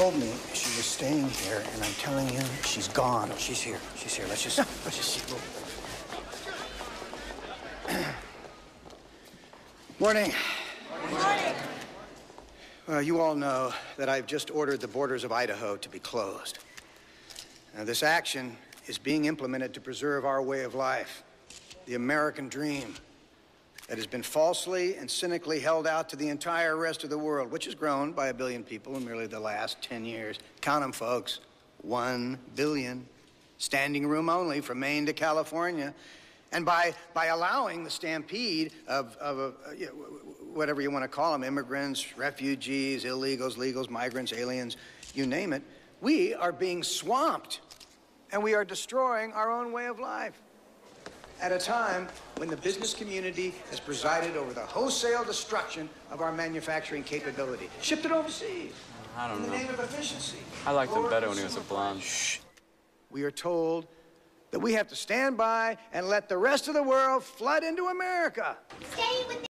told me she was staying here, and I'm telling you, she's gone. She's here. She's here. Let's just let's just see. Morning. Morning. Well, you all know that I've just ordered the borders of Idaho to be closed. Now, this action is being implemented to preserve our way of life, the American dream that has been falsely and cynically held out to the entire rest of the world, which has grown by a billion people in merely the last 10 years. Count them, folks. One billion. Standing room only from Maine to California. And by, by allowing the stampede of, of uh, you know, whatever you want to call them immigrants, refugees, illegals, legals, migrants, aliens, you name it we are being swamped and we are destroying our own way of life at a time when the business community has presided over the wholesale destruction of our manufacturing capability. Shipped it overseas. I don't in the know. name of efficiency. I liked him better when he was a blonde. Shh. We are told that we have to stand by and let the rest of the world flood into America. Stay with